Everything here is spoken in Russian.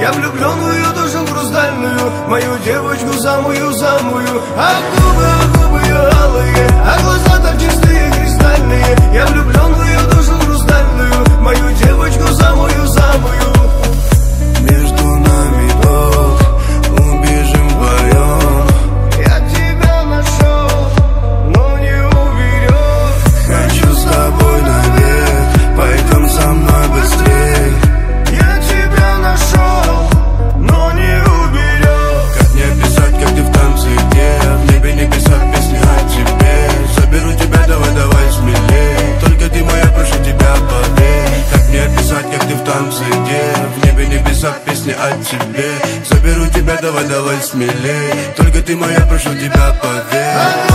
Я влюблен в ее душу груздальную, Мою девочку самую-самую а губы... себе Заберу тебя, давай, давай смелей. Только ты моя, прошу тебя, поверь